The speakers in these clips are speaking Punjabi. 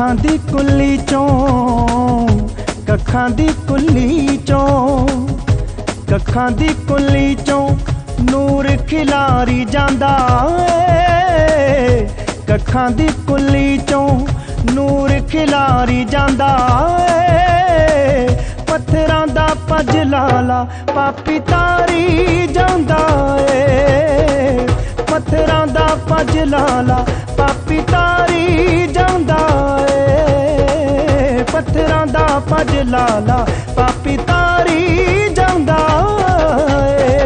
ਕੱਖਾਂ ਦੀ ਕੁੱਲੀ ਚੋਂ, ਕੱਖਾਂ ਦੀ ਕੁੱਲੀ ਚੋਂ, ਕੱਖਾਂ ਦੀ ਕੁੱਲੀ ਚੋਂ ਨੂਰ ਖਿਲਾਰੀ ਜਾਂਦਾ ਏ। ਕੱਖਾਂ ਦੀ ਕੁੱਲੀ ਚੋਂ ਨੂਰ ਖਿਲਾਰੀ ਜਾਂਦਾ ਏ। ਪੱਥਰਾਂ ਦਾ ਪੱਜ ਲਾਲਾ, ਪਾਪੀ ਤਾਰੀ ਜਾਂਦਾ ਏ। ਭਜ ਲਾਲਾ, ਪਾਪੀ ਤਾਰੀ ਜਾਂਦਾ ਏ।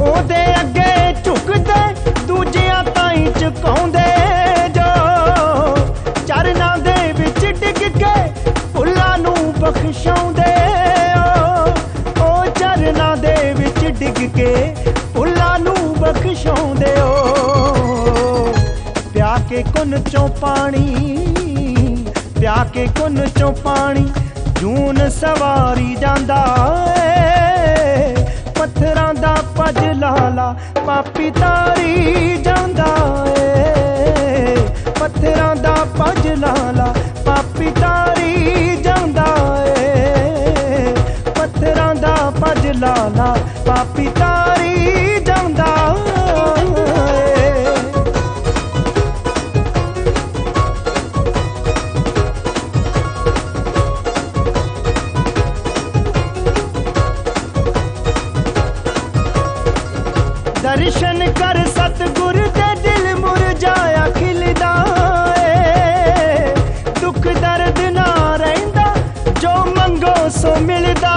ਉਹਦੇ ਅੱਗੇ ਝੁਕਦੇ, ਦੂਜਿਆਂ ਤਾਈਂ ਝੁਕਾਉਂਦੇ ਜੋ। ਚਰਨਾਂ ਦੇ ਵਿੱਚ ਡਿੱਗ ਕੇ ਫੁੱਲਾਂ ਨੂੰ ਬਖਸ਼ਾਉਂਦੇ ਕੇ ਕੁੰਨ ਚੋਂ ਪਾਣੀ, ਪਿਆ ਕੇ ਕੁੰਨ ਚੋਂ ਪਾਣੀ, ਜੂਨ ਸਵਾਰੀ ਜਾਂਦਾ ਏ। ਪੱਥਰਾਂ ਦਾ ਪੱਜ ਲਾਲਾ, ਪਾਪੀ ਤਾਰੀ ਜਾਂਦਾ ਏ। ਪੱਥਰਾਂ ਦਾ ਪੱਜ ਲਾਲਾ, ਪਾਪੀ ਤਾਰੀ ਜਾਂਦਾ ਏ। ਪੱਥਰਾਂ ਦਾ ਪੱਜ ਲਾਲਾ, ਪਾਪੀ ਤਾਰੀ ਦਰਸ਼ਨ ਕਰ ਸਤਗੁਰ ਦੇ ਦਿਲ ਮੁਰਝਾਇਆ ਖਿਲਦਾ ਏ। ਦੁੱਖ ਦਰਦ ਨਾ ਰਹਿੰਦਾ, ਜੋ ਮੰਗੋ ਸੋ ਮਿਲਦਾ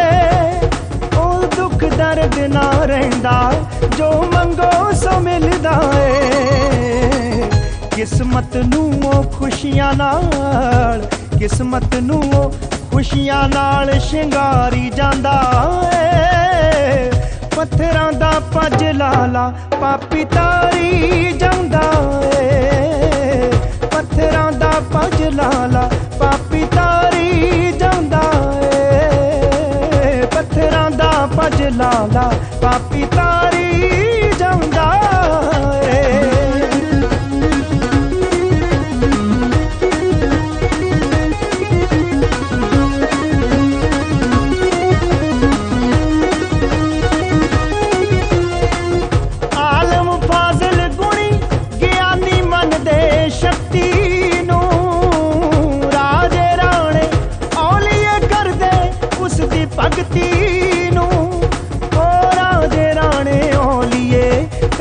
ਏ। ਉਹ ਦੁੱਖ ਦਰਦ ਨਾ ਰਹਿੰਦਾ, ਜੋ ਮੰਗੋ ਸੋ ਮਿਲਦਾ ਏ। ਕਿਸਮਤ ਨੂੰ ਉਹ ਖੁਸ਼ੀਆਂ ਨਾਲ, ਕਿਸਮਤ ਨੂੰ ਉਹ ਖੁਸ਼ੀਆਂ ਨਾਲ ਸ਼ਿੰਗਾਰੀ ਜਾਂਦਾ ਏ। ਦਾ ਪਾਪੀ ਤਾਰੀ ਜਾਂਦਾ ਏ। ਪੱਥਰਾਂ ਦਾ ਪੱਜ ਲਾਲਾ ਪਾਪੀ ਤਾਰੀ ਜਾਂਦਾ ਏ। ਪੱਥਰਾਂ ਦਾ ਪੱਜ ਲਾਲਾ ਪਾਪੀ ਤਾਰੀ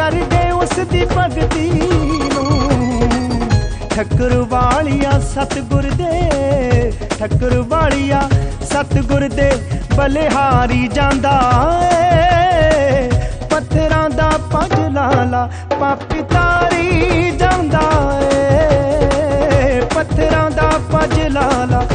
ਕਰਦੇ ਉਸ ਦੀ ਭਗਤੀ ਨੂੰ। ਠੱਕਰ ਵਾਲੀਆਂ ਸਤਗੁਰ ਦੇ ਠੱਕਰ ਵਾਲੀਆ ਸਤਗੁਰ ਦੇ ਬਲਿਹਾਰੀ ਜਾਂਦਾ ਪੱਥਰਾਂ ਦਾ ਪੰਜ ਲਾਲਾ ਪਾਪੀ ਤਾਰੀ ਜਾਂਦਾ ਏ। ਪੱਥਰਾਂ ਦਾ ਪੰਜ ਲਾਲਾ